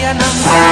I am.